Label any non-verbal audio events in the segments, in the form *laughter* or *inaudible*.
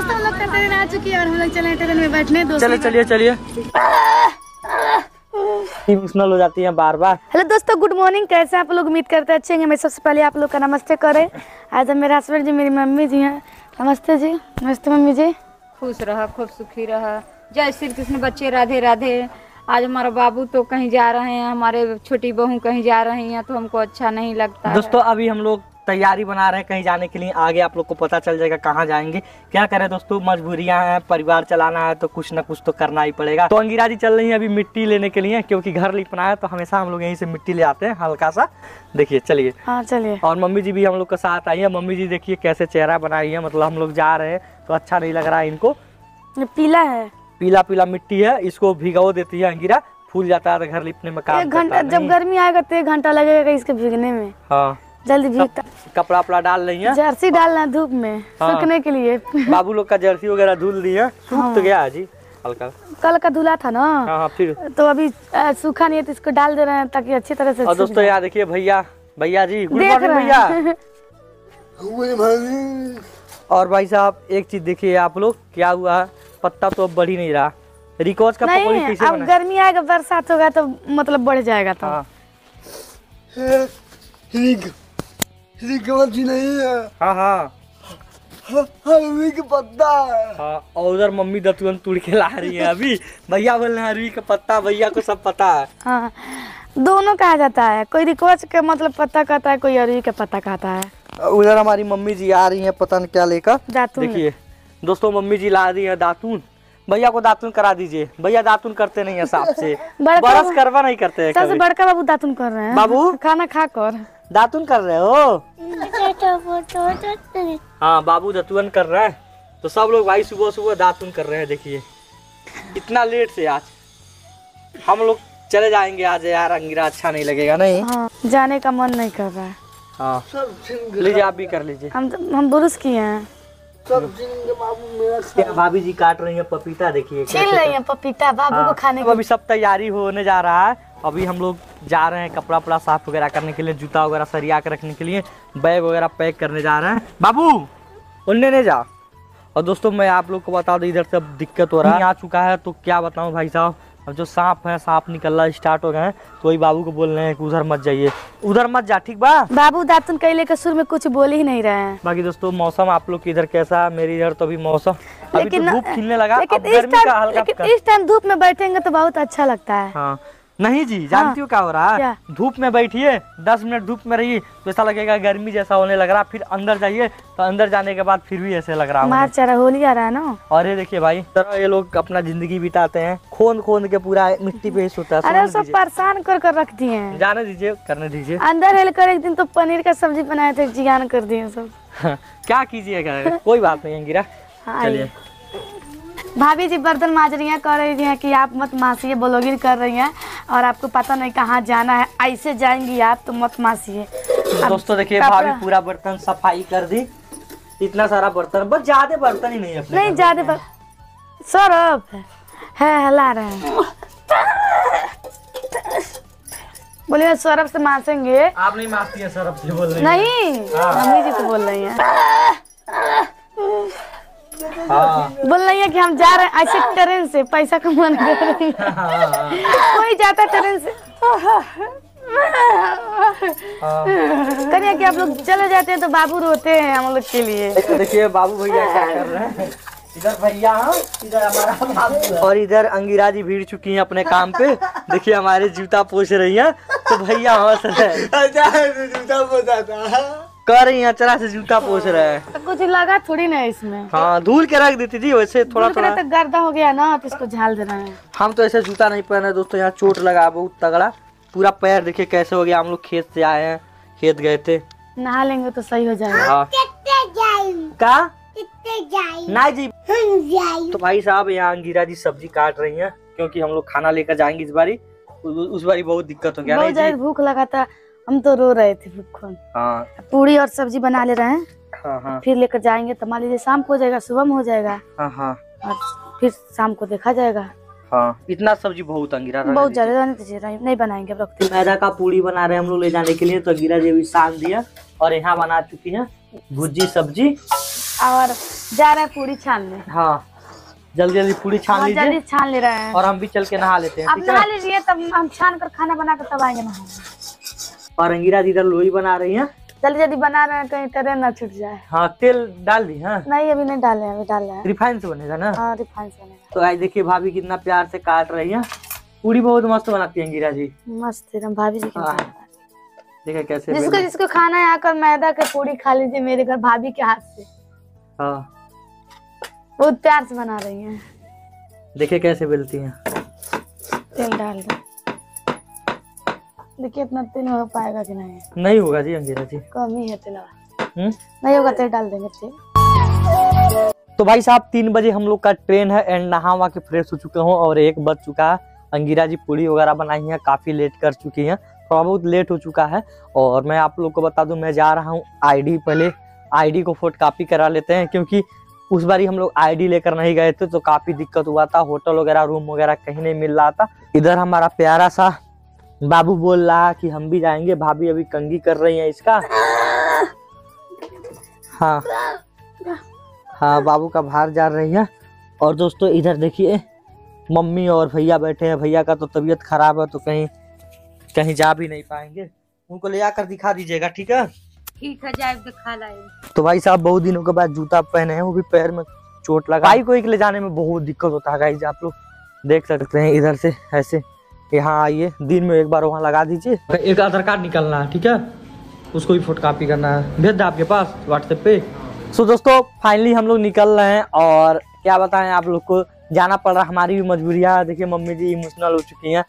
दोस्तों हम लोग का ट्रेन आ चुकी है और हम लोग चले ट्रेन में बैठने दोस्तों चलिए चलिए चलिए। इमोशनल हो जाती है बार बार हेलो दोस्तों गुड मॉर्निंग। कैसे आप लोग? उम्मीद करते हैं अच्छे होंगे मैं सबसे पहले आप लोग का नमस्ते करें। आज हम मेरे हस्बैंड जी मेरी मम्मी जी हैं। नमस्ते जी। नमस्ते मम्मी जी। खुश रह खूब सुखी रहा। जय श्री कृष्ण बच्चे राधे राधे। आज हमारा बाबू तो कहीं जा रहे हैं हमारे छोटी बहू कहीं जा रही हैं तो हमको अच्छा नहीं लगता है। दोस्तों अभी हम लोग तैयारी बना रहे हैं कहीं जाने के लिए आगे आप लोग को पता चल जाएगा कहाँ जाएँगे। क्या करें दोस्तों मजबूरियाँ हैं परिवार चलाना है तो कुछ ना कुछ तो करना ही पड़ेगा। तो अंगिरा जी चल रही है अभी मिट्टी लेने के लिए क्योंकि घर लिपना है तो हमेशा हम लोग यहीं से मिट्टी ले आते हैं हल्का सा देखिए चलिए। हाँ चलिए। और मम्मी जी भी हम लोग के साथ आई है। मम्मी जी देखिए कैसे चेहरा बनाई है मतलब हम लोग जा रहे हैं तो अच्छा नहीं लग रहा है इनको पीला है। पीला पीला मिट्टी है इसको भिगो देती है अंगिरा फूल जाता है तो घर लिपने में काम एक घंटा जब गर्मी आएगा तो एक घंटा लगेगा इसके भीगने में। हाँ। जल्दी भीगता कपड़ा वपड़ा डाल रही है। जर्सी डालना धूप में हाँ। सूखने के लिए। बाबू लोग का जर्सी वगैरह धुल दी है। सूख तो गया जी हल्का। कल का धुला था ना? हाँ हाँ फिर। तो अभी सूखा नहीं है तो इसको डाल दे रहे हैं ताकि अच्छी तरह से और दोस्तों यहाँ देखिए भैया भैया जी गुड मॉर्निंग भैया। *laughs* हैं और भाई साहब एक चीज़ देखिए आप लोग क्या हुआ? है पत्ता तो अब बढ़ ही नहीं रहा। रिकॉर्ड का पकौड़ी नहीं कैसे अब गर्मी आएगा बरसात होगा तो मतलब बढ़ जाएगा तो। हाँ रिक जी नहीं है। हाँ हाँ। हरवी का पत्ता है। हाँ और उधर मम्मी दतुअन तुड़ के ला रही है अभी। भैया बोल रहे हैं अरवी का पत्ता भैया को सब पता है। हाँ दोनों कहा जाता है। कोई रिकोच का मतलब पत्ता कहता है कोई अरवी का पत्ता कहता है। उधर हमारी मम्मी जी आ रही है पता नहीं क्या लेकर। दातुन। देखिए दोस्तों मम्मी जी ला रही है दातून। भैया को दातून करा दीजिए। भैया दातून करते नहीं है साफ़ से। *laughs* बरस करवा नहीं करते हैं सबसे बड़का बाबू दातुन कर रहे हैं। बाबू? खाना खा कर। दातून कर रहे हो? हाँ। बाबू दतुअन कर रहे हैं। तो सब लोग भाई सुबह सुबह दातुन कर रहे हैं देखिए। इतना लेट से आज। हम लोग चले जाएँगे आज यार अंगिरा अच्छा नहीं लगेगा नहीं? हाँ जाने का मन नहीं कर रहा है। हाँ। लीजिए आप भी कर लीजिए। हम हम बुरुस किए हैं। सब सिंह बाबू मेरा क्या भाभी जी काट रही है पपीता देखिए छीन रही है पपीता बाबू को हाँ, खाने को। अभी सब तैयारी होने जा रहा है। अभी हम लोग जा रहे हैं कपड़ा वपड़ा साफ़ वगैरह करने के लिए जूता वगैरह सरिया के रखने के लिए बैग वगैरह पैक करने जा रहे हैं। बाबू! उनने नहीं जा। और दोस्तों मैं आप लोग को बता दूँ इधर से अब दिक्कत हो रहा है। आ चुका है तो क्या बताऊँ भाई साहब? अब जो सांप है सांप निकलना स्टार्ट हो गए हैं तो वही बाबू को बोल रहे हैं कि उधर मत जाइए। उधर मत जा ठीक बा? बाबू दातुन कैले के सुर में कुछ बोल ही नहीं रहे हैं। बाकी दोस्तों मौसम आप लोग के इधर कैसा है? मेरे इधर तो अभी मौसम अभी तो लेकिन- धूप खिलने लगा लेकिन इस टाइम धूप में बैठेंगे तो बहुत अच्छा लगता है। हाँ। नहीं जी जानती हो क्या हो रहा है? धूप में बैठिए दस मिनट धूप में रहिए तो ऐसा लगेगा गर्मी जैसा होने लग रहा फिर अंदर जाइए तो अंदर जाने के बाद फिर भी ऐसे लग रहा मार चारा होली आ रहा है ना? और ये देखिए भाई तरह ये लोग अपना ज़िंदगी बिताते हैं खोद खोद के पूरा मिट्टी पे ही सोता है अरे सब परेशान कर कर रख दिए हैं। जाने दीजिए करने दीजिए। अंदर हेल कर एक दिन तो पनीर का सब्ज़ी बनाए थे जियान कर दिए सब। *laughs* क्या कीजिएगा कोई बात नहीं अंगिरा। हाँ, चलिए। भाभी जी बर्तन माज रही हैं कह रही हैं कि आप मत मासिए ब्लॉगिंग कर रही हैं और आपको पता नहीं कहाँ जाना है ऐसे जाएँगी आप तो मत मासिए। तो दोस्तों देखिए भाभी पूरा बर्तन सफ़ाई कर दी। इतना सारा बर्तन बस ज़्यादा बर्तन ही नहीं है अपने नहीं ज़्यादा बर... सौरभ है हला रहे हैं। बोलिए सौरभ से मासेंगे। आप नहीं मारती है सौरभ से बोल रही नहीं हाँ। मम्मी जी को बोल रही हैं। हाँ। बोल रही है कि हम जा रहे हैं ऐसे ट्रेन से पैसा कमाने कर रही हैं। हाँ कोई जाता ट्रेन से। हाँ। करिए कि आप लोग चले जाते हैं तो बाबू रोते हैं हम लोग के लिए। तो देखिए बाबू भैया क्या कर रहे हैं। इधर भैया हम इधर हमारा बाबू। और इधर अंगिरा जी भीड़ चुकी हैं अपने काम पे। देखिए हमारे जूता पोछ रही हैं। तो भैया हंस रहे हैं जूता बताता है कर रही हैं अचरा से जूता पोछ रहे हैं। तो कुछ लगा थोड़ी ना इसमें। हाँ धूल के रख देती थी वैसे थोड़ा थोड़ा। तो गर्दा हो गया ना तो इसको झाल दे रहे हैं। हम तो ऐसे जूता नहीं पहने दोस्तों यहाँ चोट लगा बहुत तगड़ा। पूरा पैर देखिए कैसे हो गया हम लोग खेत से आए हैं खेत गए थे। नहा लेंगे तो सही हो जाएगा। हाँ। का? नहीं जी। तो भाई साहब यहाँ अंगीरा जी सब्ज़ी काट रही है क्योंकि हम लोग खाना लेकर जाएँगे इस बारी। उस बारी बहुत दिक्कत हो गया भूख लगा था। हम तो रो रहे थे हाँ। पूरी और सब्ज़ी बना ले रहे हैं। हाँ हाँ। फिर लेकर जाएँगे तो मान लीजिए शाम को हो जाएगा सुबह में हो जाएगा। हाँ हाँ। और फिर शाम को देखा जाएगा। हाँ। इतना सब्ज़ी बहुत अंगिरा बहुत ज़्यादा रहने दीजिए नहीं नहीं बनाएँगे अब रखते। मैदा का पूरी बना रहे हम लोग ले जाने के लिए तो अंगिरा जी सान दिया और यहाँ बना चुकी है भुजी सब्ज़ी। और जा रहे हैं पूरी छानने। हाँ जल्दी जल्दी पूरी छान हाँ, लीजिए। जल्दी छान ले रहे हैं। और हम भी चल के नहा लेते हैं आप नहा लीजिए तब हम छान कर खाना बना कर तब आएँगे नहाने। और अंगिरा जी इधर लोई बना रही है। जल्दी जल्दी बना रहे हैं कहीं ट्रेन ना छूट जाए। हाँ तेल डाल दी हाँ? नहीं अभी नहीं डाले अभी डाल हैं। रिफाइन से बनेगा ना? हाँ रिफाइन से बनेगा। तो आज देखिए भाभी कितना प्यार से काट रही है। पूरी बहुत मस्त बनाती है अंगिरा जी। मस्त एकदम भाभी जी के हाँ। देखिए कैसे जिसको जिसको खाना है आकर मैदा के पूरी खा लीजिए मेरे घर भाभी के हाथ से। हाँ। बहुत प्यार से बना रही हैं। देखिए कैसे बेलती हैं। तेल डाल दो। देखिए इतना तेल हो पाएगा कि नहीं? नहीं होगा जी अंगिरा जी। कम ही है तेल हम्म? नहीं होगा तेल डाल देंगे तेल। तो भाई साहब तीन बजे हम लोग का ट्रेन है एंड नहा वहा के फ्रेश हो चुके हूँ और एक बज चुका है। अंगीरा जी पूरी वगैरह बनाई है काफ़ी लेट कर चुकी हैं। थोड़ा बहुत लेट हो चुका है और मैं आप लोग को बता दूँ मैं जा रहा हूँ आईडी पहले। आईडी को फ़ोटो कॉपी करा लेते हैं क्योंकि उस बारी हम लोग आईडी लेकर नहीं गए थे तो काफ़ी दिक्कत हुआ था। होटल वगैरह रूम वगैरह कहीं नहीं मिल रहा था। इधर हमारा प्यारा सा बाबू बोल रहा कि हम भी जाएँगे भाभी अभी कंगी कर रही है इसका। हाँ। हाँ बाबू का बाहर जा रही है। और दोस्तों इधर देखिए मम्मी और भैया बैठे हैं। भैया का तो तबीयत खराब है तो कहीं कहीं जा भी नहीं पाएँगे। उनको ले आकर दिखा दीजिएगा ठीक है? ठीक है जाए दिखा लाए तो भाई साहब बहुत दिनों के बाद जूता पहने हैं वो भी पैर में चोट लगा। भाई को एक ले जाने में बहुत दिक्कत होता है आप लोग देख सकते हैं इधर से ऐसे। यहाँ आइए दिन में एक बार वहाँ लगा दीजिए। एक आधार कार्ड निकालना है ठीक है? उसको भी फ़ोटो कॉपी करना है। भेज दे आपके पास व्हाट्सएप पे। सो दोस्तों फाइनली हम लोग निकल रहे हैं और क्या बताएँ आप लोग को जाना पड़ रहा हमारी भी मजबूरियाँ देखिए मम्मी जी इमोशनल हो चुकी हैं।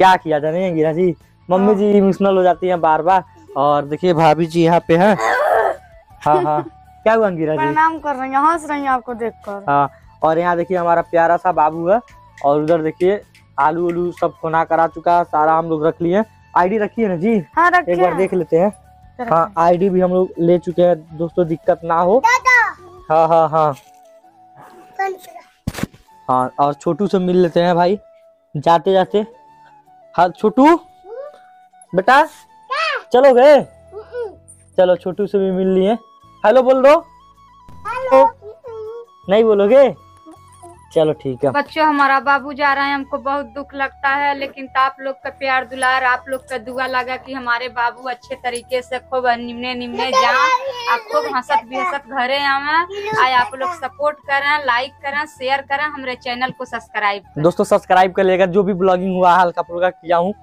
क्या किया जाने गिरा जी? मम्मी जी इमोशनल हो जाती हैं बार बार और देखिए भाभी जी यहाँ पे हैं। हाँ हाँ। क्या हुआ अंगिरा जी? प्रणाम कर रही हैं हंस रही हैं आपको देखकर। हाँ और यहाँ देखिए हमारा प्यारा सा बाबू है। और उधर देखिए आलू उलू सब खोना करा चुका है सारा हम लोग रख लिए आईडी रखिए ना जी? हाँ रखे एक बार हैं। देख लेते हैं। रखे हाँ आईडी भी हम लोग ले चुके हैं। दोस्तों दिक्कत ना हो। हाँ हाँ हाँ। हाँ और छोटू से मिल लेते हैं भाई। जाते जाते। हाँ छोटू? बेटा? चलो गए। चलो छोटू से भी मिल लिए। हेलो बोल दो। नहीं बोलोगे? चलो ठीक है। बच्चों हमारा बाबू जा रहा है हमको बहुत दुख लगता है लेकिन तो आप लोग का प्यार दुलार आप लोग का दुआ लगा कि हमारे बाबू अच्छे तरीके से खूब निमने निमने जाए आप खूब हंसत बिहसत घरे आवे आए आप लोग सपोर्ट करें लाइक करें शेयर करें हमारे चैनल को सब्सक्राइब दोस्तों सब्सक्राइब कर लेगा जो भी ब्लॉगिंग हुआ हल्का फुल्का किया हूँ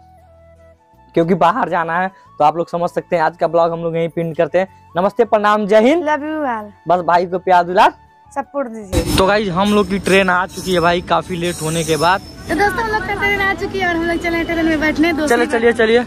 क्योंकि बाहर जाना है तो आप लोग समझ सकते हैं आज का ब्लॉग हम लोग यहीं पिन करते हैं। नमस्ते प्रणाम जय हिंद। लव यू ऑल बस भाई को प्यार दुलार। सपोर्ट दीजिए। तो भाई हम लोग की ट्रेन आ चुकी है भाई काफ़ी लेट होने के बाद। तो दोस्तों हम लोग का ट्रेन आ चुकी है और हम लोग चले ट्रेन में बैठने चलिए चलिए चलिए।